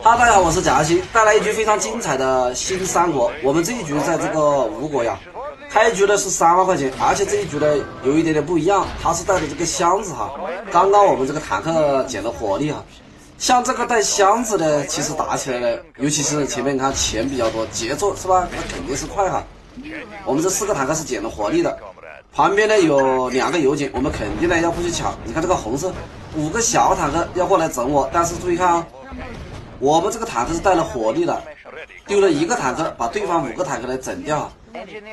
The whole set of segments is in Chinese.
哈，大家好，我是贾鑫，带来一局非常精彩的新三国。我们这一局在这个吴国呀，开局呢是三万块钱，而且这一局呢有一点点不一样，它是带的这个箱子哈。刚刚我们这个坦克捡了火力哈，像这个带箱子的，其实打起来呢，尤其是前面看钱比较多，节奏是吧？那肯定是快哈。我们这四个坦克是捡了火力的，旁边呢有两个油井，我们肯定呢要过去抢。你看这个红色五个小坦克要过来整我，但是注意看啊。我们这个坦克是带了火力的，丢了一个坦克，把对方五个坦克来整掉。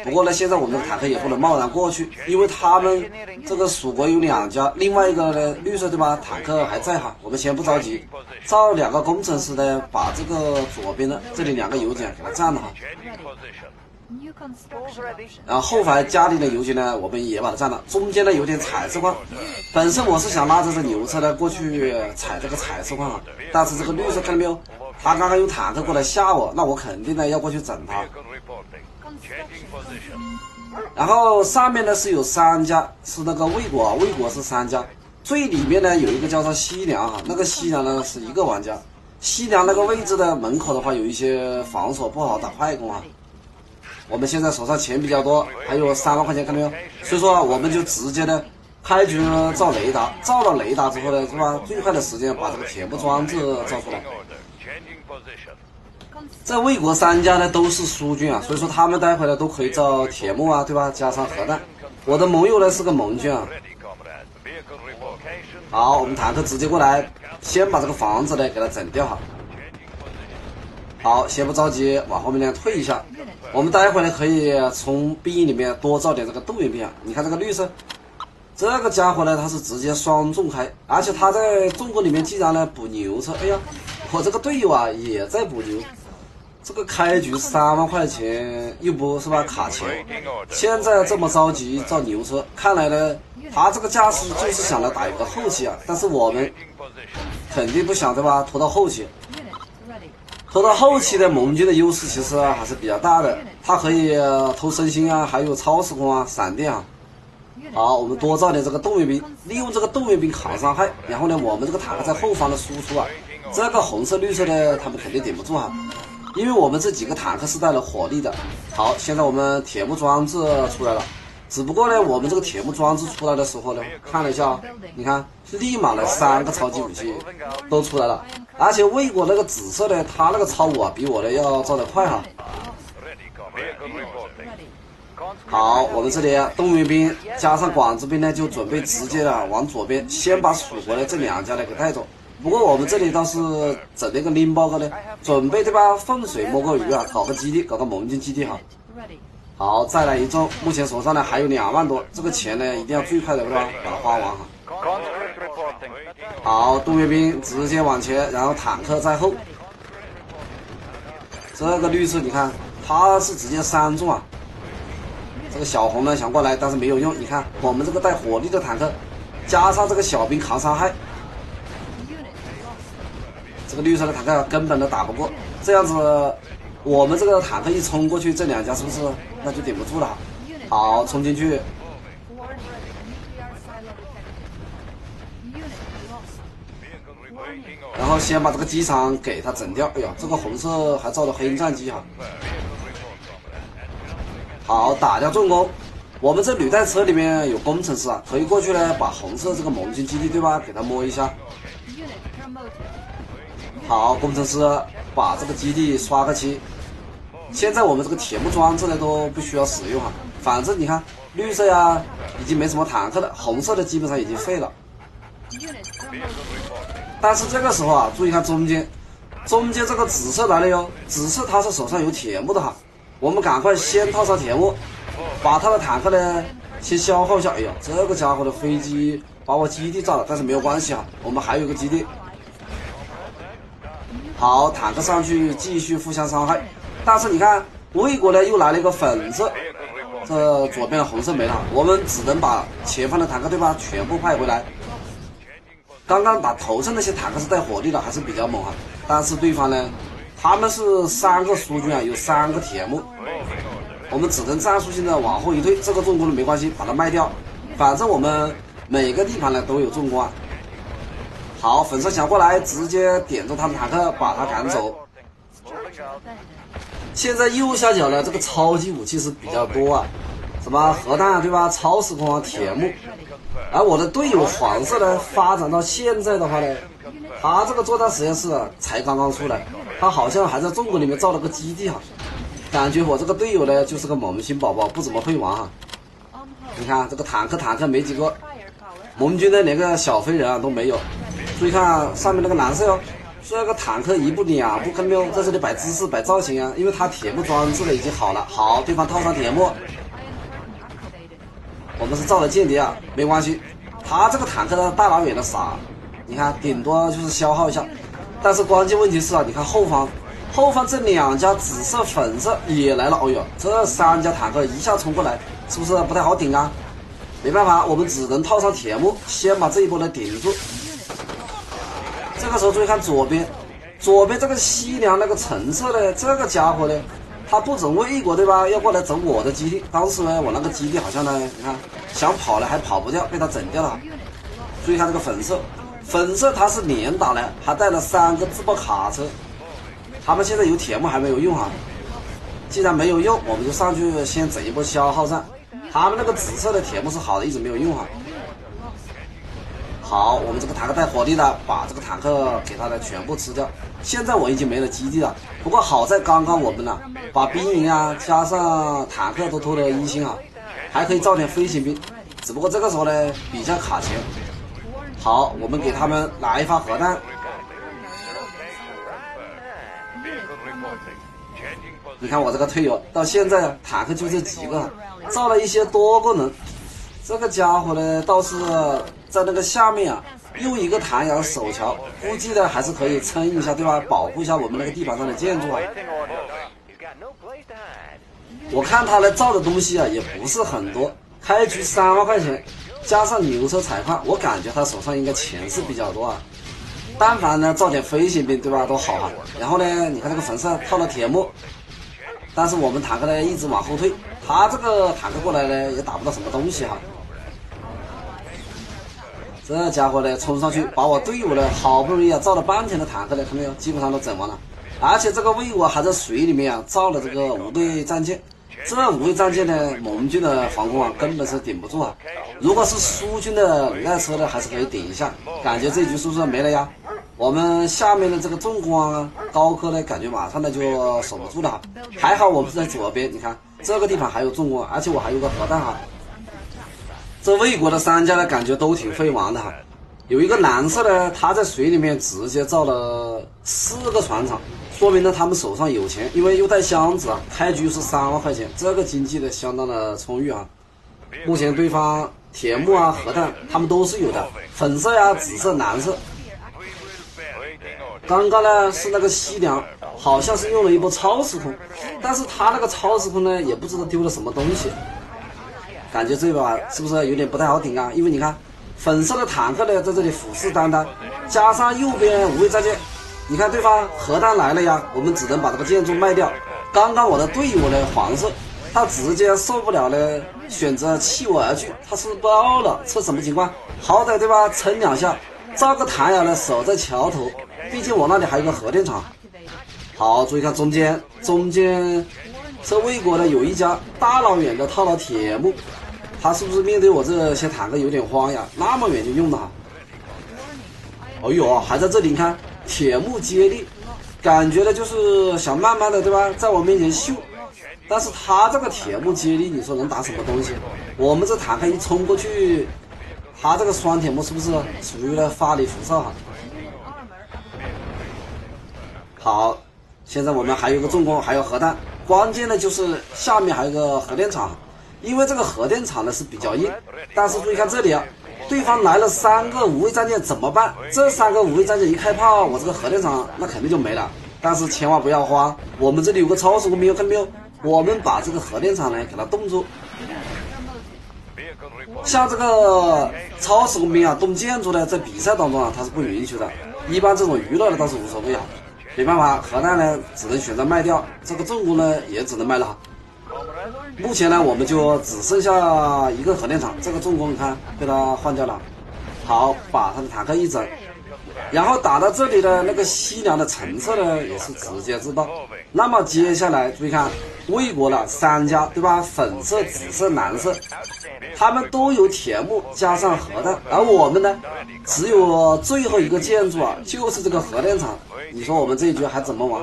不过呢，现在我们的坦克也不能贸然过去，因为他们这个蜀国有两家，另外一个呢绿色对吧？坦克还在哈，我们先不着急，造两个工程师呢，把这个左边的这里两个油井给它占了哈。然后后排家里的油井呢，我们也把它占了。中间呢有点彩石矿，本身我是想拉着这牛车呢过去采这个采石矿，但是这个绿色看到没有？他刚刚用坦克过来吓我，那我肯定呢要过去整他。然后上面呢是有三家，是那个魏国，魏国是三家。最里面呢有一个叫做西凉啊，那个西凉呢是一个玩家。西凉那个位置的门口的话有一些防守不好打快攻啊。我们现在手上钱比较多，还有三万块钱，看到没有？所以说我们就直接呢，开局呢造雷达，造了雷达之后呢，是吧？最快的时间把这个铁木装置造出来。在魏国三家呢都是苏军啊，所以说他们待会呢都可以造铁木啊，对吧？加上核弹。我的盟友呢是个盟军啊。好，我们坦克直接过来，先把这个房子呢给它整掉哈。好，先不着急，往后面呢退一下。我们待会呢可以从兵营里面多造点这个动员兵啊！你看这个绿色，这个家伙呢他是直接双重开，而且他在重工里面竟然呢补牛车。哎呀，我这个队友啊也在补牛。这个开局三万块钱又不是吧卡钱，现在这么着急造牛车，看来呢他这个架势就是想来打一个后期啊！但是我们肯定不想对吧？拖到后期。拖到后期的盟军的优势其实还是比较大的，它可以偷身心啊，还有超时空啊、闪电啊。好，我们多造点这个动员兵，利用这个动员兵扛伤害，然后呢，我们这个坦克在后方的输出啊，这个红色绿色的他们肯定顶不住啊，因为我们这几个坦克是带了火力的。好，现在我们铁木装置出来了。只不过呢，我们这个铁木装置出来的时候呢，看了一下，你看，立马呢三个超级武器都出来了，而且魏国那个紫色呢，他那个超五啊，比我的要造的快哈。好，我们这里动员兵加上管制兵呢，就准备直接啊往左边，先把蜀国的这两家呢给带走。不过我们这里倒是整那个拎包个呢，准备对吧？放水摸个鱼啊，搞个基地，搞个盟军基地哈。好，再来一周。目前手上呢还有两万多，这个钱呢一定要最快的？把它花完哈。好，杜月兵直接往前，然后坦克在后。这个绿色你看，他是直接三中啊。这个小红呢想过来，但是没有用。你看我们这个带火力的坦克，加上这个小兵扛伤害，这个绿色的坦克根本都打不过。这样子。我们这个坦克一冲过去，这两家是不是那就顶不住了？好，冲进去，然后先把这个机场给他整掉。哎呀，这个红色还造了黑鹰战机哈。好，打掉重工。我们这履带车里面有工程师啊，可以过去呢，把红色这个盟军基地对吧？给他摸一下。好，工程师把这个基地刷个漆。现在我们这个铁木装置呢都不需要使用哈，反正你看绿色呀已经没什么坦克了，红色的基本上已经废了。但是这个时候啊，注意看中间，中间这个紫色来了哟，紫色他是手上有铁木的哈，我们赶快先套上铁木，把他的坦克呢先消耗一下。哎呀，这个家伙的飞机把我基地炸了，但是没有关系啊，我们还有个基地。好，坦克上去继续互相伤害。但是你看，魏国呢又来了一个粉色，这左边的红色没了，我们只能把前方的坦克对方全部派回来。刚刚把头上那些坦克是带火力的，还是比较猛啊。但是对方呢，他们是三个苏军啊，有三个铁木，我们只能战术性的往后一退。这个重工的没关系，把它卖掉，反正我们每个地盘呢都有重工啊。好，粉色想过来，直接点中他的坦克，把他赶走。现在右下角呢，这个超级武器是比较多啊，什么核弹对吧？超时空啊，铁幕。而我的队友黄色呢，发展到现在的话呢，他这个作战实验室才刚刚出来，他好像还在中国里面造了个基地哈。感觉我这个队友呢，就是个萌新宝宝，不怎么会玩哈。你看这个坦克，坦克没几个，盟军的连个小飞人啊都没有。注意看上面那个蓝色哟。这个坦克一步两步，看到没有？在这里摆姿势、摆造型啊！因为它铁幕装置的已经好了。好，对方套上铁幕，我们是造的间谍啊，没关系。他这个坦克的大老远的傻，你看，顶多就是消耗一下。但是关键问题是啊，你看后方，后方这两家紫色、粉色也来了。哦呦，这三家坦克一下冲过来，是不是不太好顶啊？没办法，我们只能套上铁幕，先把这一波来顶住。这个时候注意看左边，左边这个西凉那个橙色的这个家伙呢，他不整魏国对吧？要过来整我的基地。当时呢，我那个基地好像呢，你看想跑了还跑不掉，被他整掉了。注意看这个粉色，粉色他是连打的，还带了三个自爆卡车。他们现在有铁木还没有用啊，既然没有用，我们就上去先整一波消耗战。他们那个紫色的铁木是好的，一直没有用啊。好，我们这个坦克带火力的，把这个坦克给他的全部吃掉。现在我已经没了基地了，不过好在刚刚我们呢，把兵营啊加上坦克都拖了一星啊，还可以造点飞行兵。只不过这个时候呢，比较卡钱。好，我们给他们来一发核弹。你看我这个队友到现在坦克就这几个，造了一些多功能。这个家伙呢，倒是。在那个下面啊，用一个弹药守桥，估计呢还是可以撑一下，对吧？保护一下我们那个地盘上的建筑啊。我看他呢造的东西啊，也不是很多，开局三万块钱，加上牛车采矿，我感觉他手上应该钱是比较多啊。但凡呢造点飞行兵，对吧，都好啊。然后呢，你看这个粉色套了铁幕，但是我们坦克呢一直往后退，他这个坦克过来呢也打不到什么东西哈。这家伙呢，冲上去把我队友呢，好不容易啊造了半天的坦克呢，看到没有？基本上都整完了。而且这个魏国还在水里面啊造了这个五对战舰。这五位战舰呢，盟军的防空网根本是顶不住啊。如果是苏军的履带车呢，还是可以顶一下。感觉这局是不是没了呀？我们下面的这个重光啊，高科呢，感觉马上呢就守不住了哈。还好我们是在左边，你看这个地方还有重光，而且我还有个核弹哈。这魏国的三家呢，感觉都挺会玩的哈。有一个蓝色的，他在水里面直接造了四个船厂，说明呢他们手上有钱，因为又带箱子啊。开局是三万块钱，这个经济的相当的充裕啊。目前对方铁木啊、核弹他们都是有的，粉色呀、紫色、蓝色。刚刚呢是那个西凉，好像是用了一波超时空，但是他那个超时空呢，也不知道丢了什么东西。感觉这把是不是有点不太好顶啊？因为你看，粉色的坦克呢在这里虎视眈眈，加上右边五位战舰，你看对方核弹来了呀，我们只能把这个建筑卖掉。刚刚我的队友呢，黄色，他直接受不了了，选择弃我而去，他是爆了，这什么情况？好歹对吧，撑两下，造个弹药呢，守在桥头，毕竟我那里还有个核电厂。好，注意看中间，中间。这魏国呢，有一家大老远的套了铁木，他是不是面对我这些坦克有点慌呀？那么远就用的，哎呦，还在这里，你看铁木接力，感觉呢就是想慢慢的对吧，在我面前秀。但是他这个铁木接力，你说能打什么东西？我们这坦克一冲过去，他这个双铁木是不是属于了发力辐射哈？好，现在我们还有个重工，还有核弹。关键的就是下面还有个核电厂，因为这个核电厂呢是比较硬，但是注意看这里啊，对方来了三个无畏战舰怎么办？这三个无畏战舰一开炮，我这个核电厂那肯定就没了。但是千万不要慌，我们这里有个超时空兵，看到没有？我们把这个核电厂呢给它冻住。像这个超时空兵啊，动建筑呢，在比赛当中啊，它是不允许的。一般这种娱乐的倒是无所谓啊。没办法，核弹呢只能选择卖掉，这个重工呢也只能卖了。目前呢，我们就只剩下一个核电厂，这个重工你看被他换掉了。好，把他的坦克一整，然后打到这里的那个西凉的城侧呢，也是直接自爆。那么接下来注意看，魏国的三家对吧？粉色、紫色、蓝色，他们都有铁木加上核弹，而我们呢，只有最后一个建筑啊，就是这个核电厂。你说我们这一局还怎么玩？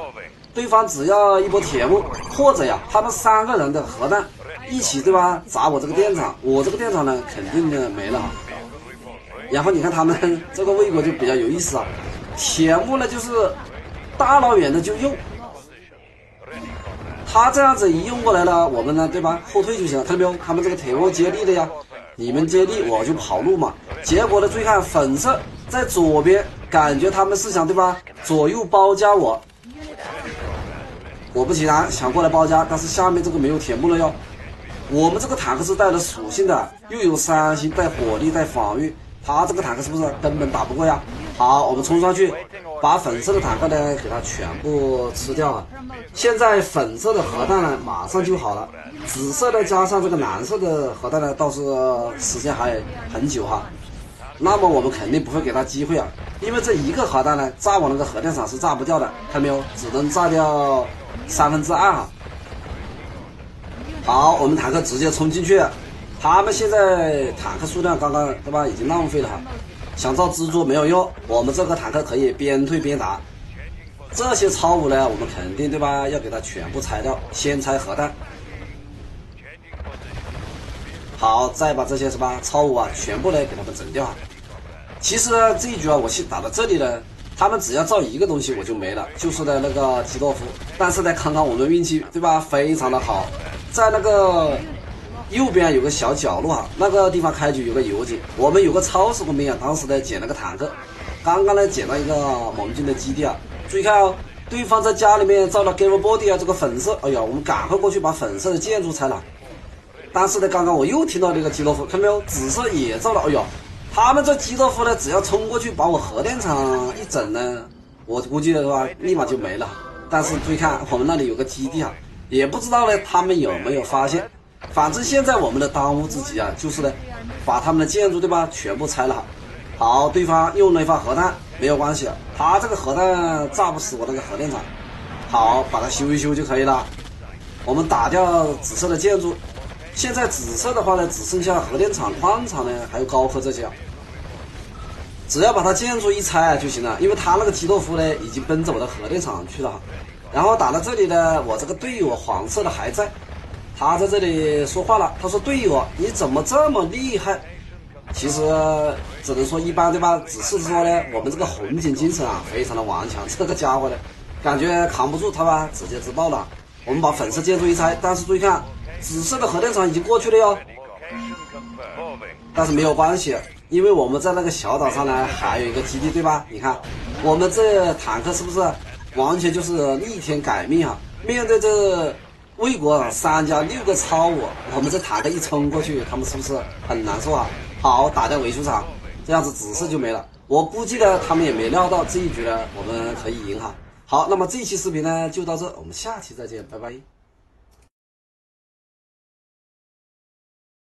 对方只要一波铁木，或者呀，他们三个人的核弹一起对吧？砸我这个电厂，我这个电厂呢，肯定的没了。然后你看他们这个魏国就比较有意思啊，铁木呢就是大老远的就用，他这样子一用过来了，我们呢对吧后退就行了，看到没有？他们这个铁木接力的呀，你们接力我就跑路嘛。结果呢，注意看粉色在左边，感觉他们是想对吧左右包夹我，果不其然想过来包夹，但是下面这个没有铁木了哟。我们这个坦克是带了属性的，又有三星带火力带防御。他这个坦克是不是根本打不过呀？好，我们冲上去，把粉色的坦克呢给它全部吃掉啊！现在粉色的核弹呢马上就好了，紫色的加上这个蓝色的核弹呢倒是时间还很久哈。那么我们肯定不会给他机会啊，因为这一个核弹呢炸我那个核电厂是炸不掉的，看到没有？只能炸掉三分之二哈。好，我们坦克直接冲进去。他们现在坦克数量刚刚对吧？已经浪费了哈，想造蜘蛛没有用。我们这个坦克可以边退边打。这些超五呢，我们肯定对吧？要给它全部拆掉，先拆核弹。好，再把这些是吧？超五啊，全部呢给他们整掉。其实这一局啊，我去打到这里呢，他们只要造一个东西我就没了，就是的那个基多夫。但是呢，刚刚我们运气对吧？非常的好，在那个。右边有个小角落哈，那个地方开局有个油井，我们有个超市工兵啊，当时呢捡了个坦克，刚刚呢捡到一个盟军的基地啊，注意看哦，对方在家里面造了 g a v e body 啊，这个粉色，哎呀，我们赶快过去把粉色的建筑拆了。但是呢，刚刚我又听到那个基洛夫，看到没有？紫色也造了，哎呦，他们这基洛夫呢，只要冲过去把我核电厂一整呢，我估计的话立马就没了。但是注意看，我们那里有个基地啊，也不知道呢他们有没有发现。反正现在我们的当务之急啊，就是呢，把他们的建筑对吧，全部拆了。好，对方用了一发核弹，没有关系，他这个核弹炸不死我那个核电厂。好，把它修一修就可以了。我们打掉紫色的建筑，现在紫色的话呢，只剩下核电厂、矿场呢，还有高科这些。只要把它建筑一拆就行了，因为他那个基多夫呢，已经奔着我的核电厂去了。然后打到这里呢，我这个队友黄色的还在。他在这里说话了，他说：“队友，你怎么这么厉害？”其实只能说一般，对吧？只是说呢，我们这个红警精神啊，非常的顽强。这个家伙呢，感觉扛不住他吧，直接自爆了。我们把粉色建筑一拆，但是注意看，紫色的核电厂已经过去了哟。但是没有关系，因为我们在那个小岛上呢，还有一个基地，对吧？你看，我们这坦克是不是完全就是逆天改命啊？面对这。魏国三家六个超我，我们这坦克一冲过去，他们是不是很难受啊？好，打掉维修厂，这样子紫色就没了。我估计呢，他们也没料到这一局呢，我们可以赢哈。好，那么这期视频呢就到这，我们下期再见，拜拜。